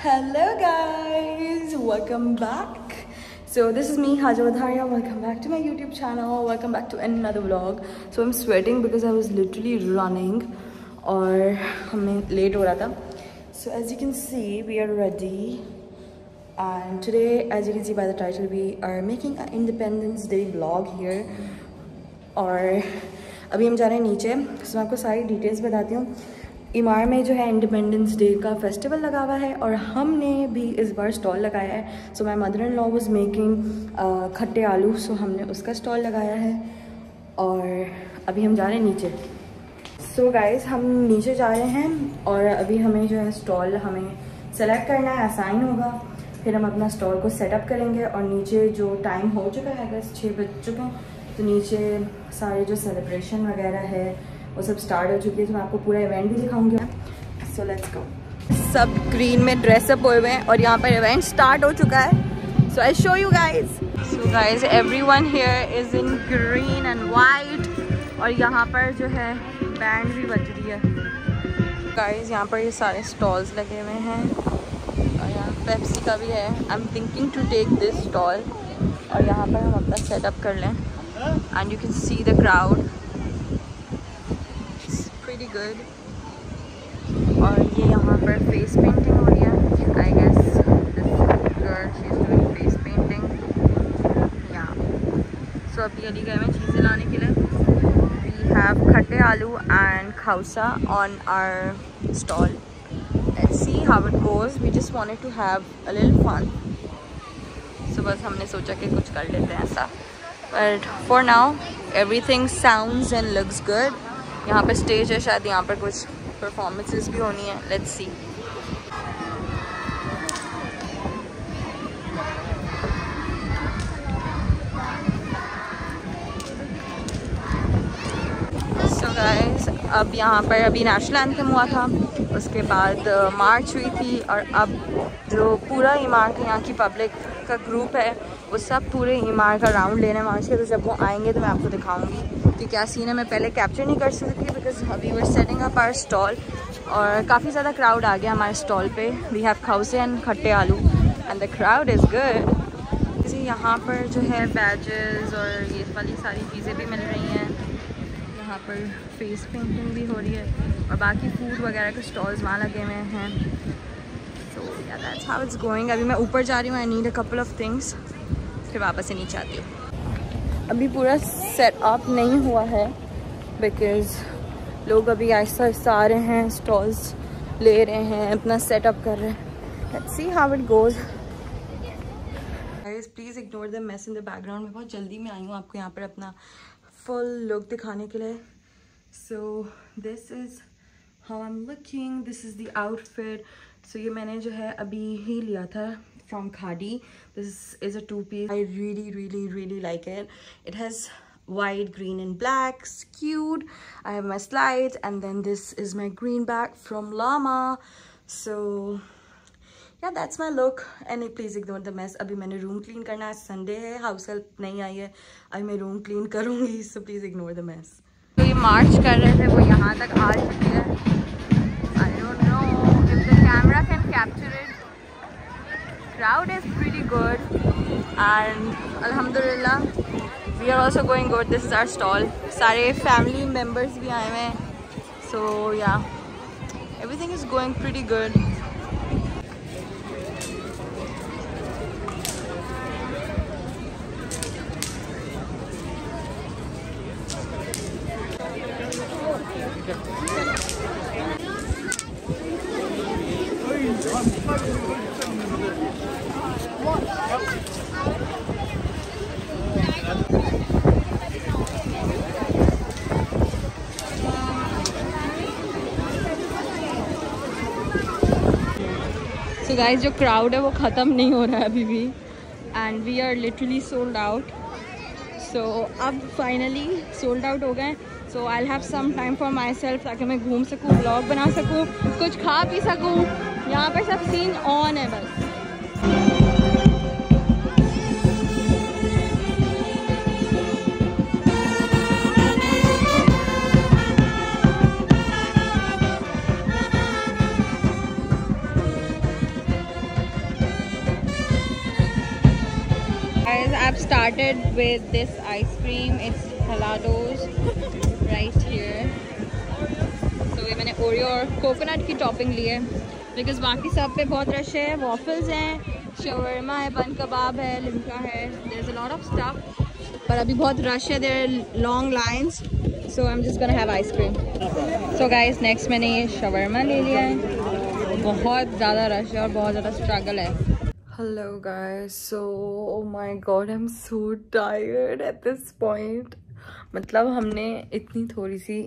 Hello guys, welcome back. So this is me Haja Wadharia. Welcome back to my YouTube channel. Welcome back to another vlog. So I'm sweating because I was literally running और हमें late हो रहा था. So as you can see, we are ready. And today, as you can see by the title, we are making an Independence Day vlog here. और अभी हम जा रहे हैं नीचे. So मैं आपको सारी details बताती हूँ. इमार में जो है इंडिपेंडेंस डे का फेस्टिवल लगा हुआ है और हमने भी इस बार स्टॉल लगाया है। So my mother in law was making खट्टे आलू सो हमने उसका स्टॉल लगाया है। और अभी हम जा रहे हैं नीचे। सो so गाइस हम नीचे जा रहे हैं और अभी हमें जो है स्टॉल हमें सेलेक्ट करना है असाइन होगा। फिर हम अपना स्टॉल को सेटअप करेंगे और नीचे जो टाइम हो चुका है अगर छः बज चुके हैं तो नीचे सारे जो सेलिब्रेशन वगैरह है वो सब स्टार्ट हो चुकी है तो मैं आपको पूरा इवेंट भी दिखाऊँगी। सो लेट्स गो सब ग्रीन में ड्रेसअप हुए हुए हैं और यहाँ पर इवेंट स्टार्ट हो चुका है। So I show you guys so guys everyone here is in green and white और यहाँ पर जो है बैंड भी बज रही है। गाइज़ यहाँ पर ये सारे स्टॉल्स लगे हुए हैं और यहाँ पेप्सी का भी है। I am thinking to take this stall और यहाँ पर हम अपना सेटअप कर लें। And you can see the crowd good. और ये यहाँ पर फेस पेंटिंग हो रही है. आई गेस फेस अभी अली चीज़ें लाने के लिए. वी हैव खट्टे आलू and on our stall so बस हमने सोचा कि कुछ कर लेते हैं ऐसा. But for now everything sound and looks good यहाँ पर स्टेज है, शायद यहाँ पर कुछ परफॉर्मेंसेस भी होनी है. लेट्स सी अब यहाँ पर अभी नेशनल एंथम हुआ था. उसके बाद मार्च हुई थी और अब जो पूरा इमार का यहाँ की पब्लिक का ग्रुप है, वो सब पूरे इमार का राउंड लेने मार्च के तो जब वो आएँगे तो मैं आपको दिखाऊँगी. कि क्या सीन है, मैं पहले कैप्चर नहीं कर सकती बिकॉज़ अभी we're setting up our stall और काफ़ी ज़्यादा क्राउड आ गया हमारे स्टॉल पे। वी हैव खाउसे एंड खट्टे आलू and the crowd is good जी, यहाँ पर जो है बैजेस और ये वाली सारी चीज़ें भी मिल रही हैं। यहाँ पर फेस पेंटिंग भी हो रही है और बाकी फ़ूड वगैरह के स्टॉल्स वहाँ लगे हुए हैं। So that's how it's going अभी मैं ऊपर जा रही हूँ I need a couple of things फिर वापस से नीचे आती हूँ। अभी पूरा सेटअप नहीं हुआ है बिकॉज़ लोग अभी आहिस्ता आहिस्ता आ रहे हैं स्टॉल्स ले रहे हैं, अपना सेटअप कर रहे हैं। See how it goes please ignore the mess in the background में बहुत जल्दी में आई हूँ आपको यहाँ पर अपना फुल लुक दिखाने के लिए। So this is how I am looking this is the outfit so ये मैंने जो है अभी ही लिया था from Khadi. This is a two-piece. I really, really, really like it. It has white, green, and black. It's cute. I have my slides. And then this is my green bag from Llama. So yeah that's my look and please ignore the mess abhi maine room clean karna hai sunday hai house help nahi aayi hai abhi main room clean karungi so please ignore the mess तो ये मार्च कर रहे थे वो यहाँ तक आ चुके हैं I don't know if the camera can capture it crowd is pretty good. And alhamdulillah we are also going good. This is our stall. Sare family members bhi aaye hain. So yeah. Everything is going pretty good. So guys जो crowd है वो ख़त्म नहीं हो रहा है अभी भी। And we are literally sold out so अब फाइनली सोल्ड आउट हो गए so I have some time for myself ताकि मैं घूम सकूँ ब्लॉग बना सकूँ, कुछ खा पी सकूँ। यहाँ पर सब सीन ऑन है बस। Started with this ice cream. It's Halados right here. So, ये मैंने ओरियो और कोकोनट की टॉपिंग ली है। बिकॉज़ बाकी सब पे बहुत रश है। वॉफल्स हैं शवर्मा है बन कबाब है लिमका है। There is a lot of stuff पर अभी बहुत रश है। There long lines so I am just gonna have ice cream so guys next मैंने ये शवर्मा ले लिया है। बहुत ज़्यादा रश है और बहुत ज़्यादा स्ट्रगल है। Hello guys. So oh my god i'm so tired at this point. मतलब हमने इतनी थोड़ी सी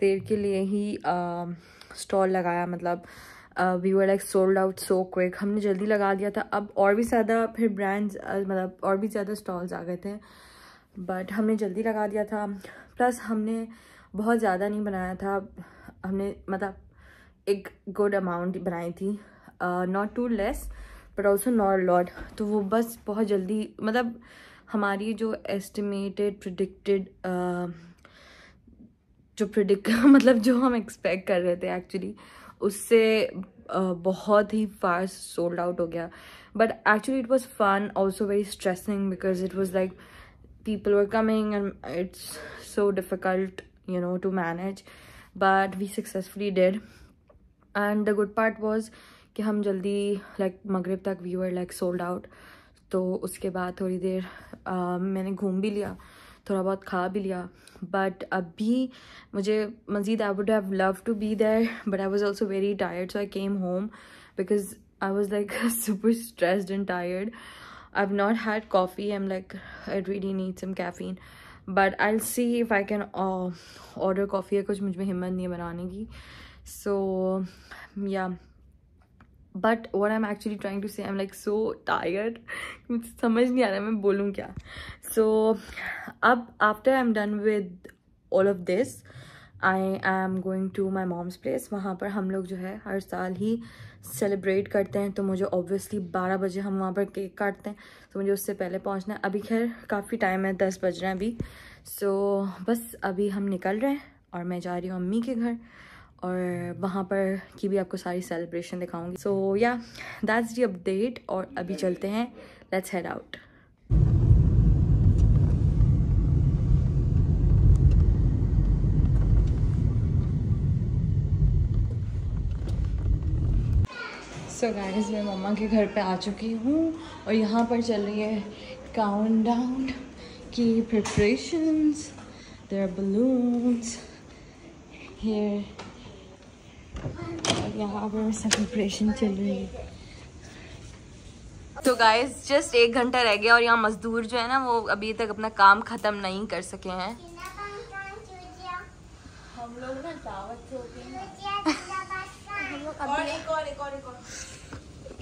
देर के लिए ही स्टॉल uh, लगाया। मतलब we were like sold out so quick हमने जल्दी लगा दिया था। अब और भी ज़्यादा फिर ब्रांड्स uh, मतलब और भी ज़्यादा स्टॉल्स आ गए थे। बट हमने जल्दी लगा दिया था। प्लस हमने बहुत ज़्यादा नहीं बनाया था। हमने मतलब एक गुड अमाउंट बनाई थी। Not too less but also not lot तो वो बस बहुत जल्दी मतलब हमारी जो एस्टिमेटेड प्रिडिक्टेड जो प्रिडिक्ट मतलब जो हम एक्सपेक्ट कर रहे थे एक्चुअली उससे बहुत ही फास्ट सोल्ड आउट हो गया। But actually it was fun also very stressing because it was like people were coming and it's so difficult, you know, to manage. But we successfully did. And the good part was कि हम जल्दी like मगरब तक we were like sold out तो उसके बाद थोड़ी देर आ, मैंने घूम भी लिया थोड़ा बहुत खा भी लिया। बट अभी मुझे मज़ीद I would have love to be there but I was also very tired so I came home because I was like super stressed and tired I have not had coffee I am like I really need some caffeine but I see if I can order coffee या कुछ मुझमें हिम्मत नहीं है बनाने की। So या but one I am actually trying to say I am like so tired मुझे समझ नहीं आ रहा मैं बोलूँ क्या। सो so, अब after I am done with all of this I am going to my mom's place वहाँ पर हम लोग जो है हर साल ही सेलिब्रेट करते हैं। तो मुझे ऑब्वियसली बारह बजे हम वहाँ पर केक काटते हैं। तो मुझे उससे पहले पहुँचना है। अभी खैर काफ़ी टाइम है दस बज रहे हैं अभी। सो so, बस अभी हम निकल रहे हैं और मैं जा रही हूँ अम्मी के घर। और वहाँ पर की भी आपको सारी सेलिब्रेशन दिखाऊँगी। सो या दैट्स दी अपडेट और अभी चलते हैं। Let's head out so so guys मैं मम्मा के घर पे आ चुकी हूँ और यहाँ पर चल रही है काउंट डाउन की प्रिपरेशंस देर बलून्स here. और यहाँ पर सेलिब्रेशन चल रही है। तो गाइस जस्ट एक घंटा रह गया और यहाँ मजदूर जो है ना वो अभी तक अपना काम खत्म नहीं कर सके हैं। हम लोग ना दावत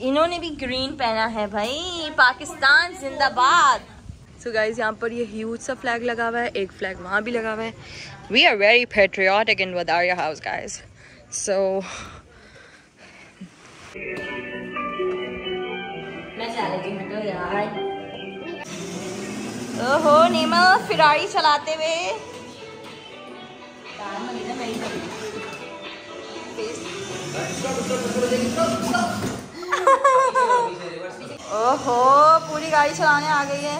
इन्होंने भी ग्रीन पहना है भाई पाकिस्तान जिंदाबाद। सो गाइस यहाँ पर ये ह्यूज सा फ्लैग लगा हुआ है एक फ्लैग वहाँ भी लगा हुआ है। We are very patriotic in Wadaria house guys So ओहो नीमल फिरारी चलाते हुए। ओहो पूरी गाड़ी चलाने आ गई है।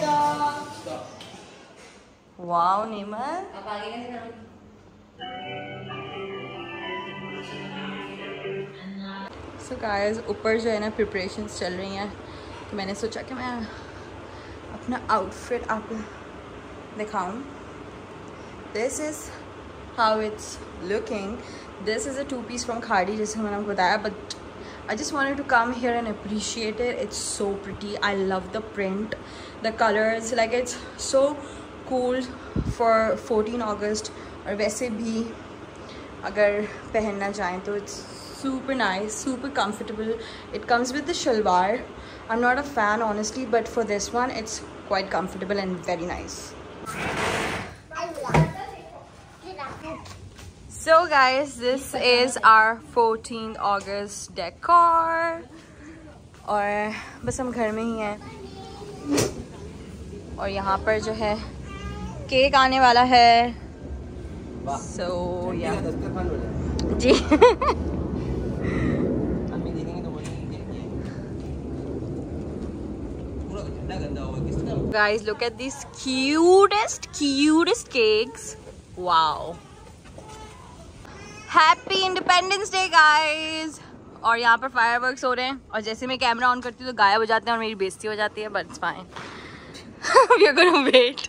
वाह नीमल। सो गाइस ऊपर जो है ना प्रिपरेशंस चल रही हैं तो मैंने सोचा कि मैं अपना आउटफिट आपको दिखाऊँ this is how it's looking this is a two piece from Khaadi जैसे मैंने आपको बताया but I just wanted to come here and appreciate it. It's so pretty. I love the print, the colors. Like it's so cool for 14 August. और वैसे भी अगर पहनना चाहें तो it's super nice super comfortable it comes with the salwar I am not a fan honestly but for this one it's quite comfortable and very nice so guys this is our fourteen August decor और बस हम घर में ही हैं। और यहाँ पर जो है केक आने वाला है। सो so, या yeah. Ji Guys, look at these cutest, cutest cakes. Wow. Happy Independence Day, guys. और यहाँ पर फायर वर्क हो रहे हैं और जैसे मैं कैमरा ऑन करती हूँ तो गायब हो जाते हैं और मेरी बेइज्जती हो जाती है but fine we are gonna wait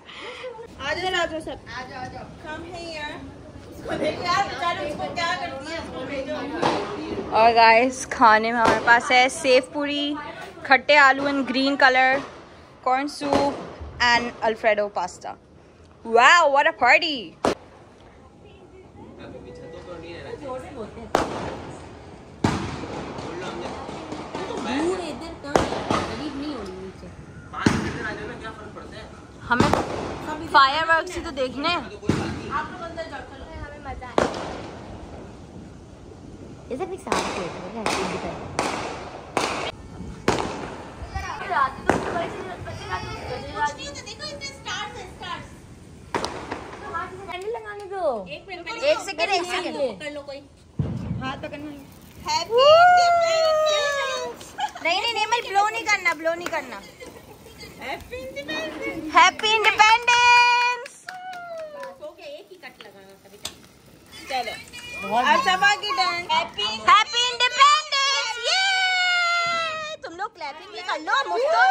आ जाओ आ जाओ सब आ जाओ आ जाओ कम है? यार और गाइस खाने में हमारे पास है सेव पूरी खट्टे आलू in green colour corn soup and alfredo pasta वाह व्हाट अ पार्टी हमें फायर वर्क ही तो देखने। Is it it. कैंडल लगाने दो एक सेकंड एक सेकंड। कर लो कोई नहीं नहीं नहीं मैं ब्लो नहीं करना ब्लो नहीं करना। हैप्पी इंडिपेंडेंस हैप्पी इंडिपेंडेंस हो गया एक ही कट लगाना कभी चलो। की हैप्पी इंडिपेंडेंस ये तुम लोग क्लैपिंग भी कर लो मुफ्तों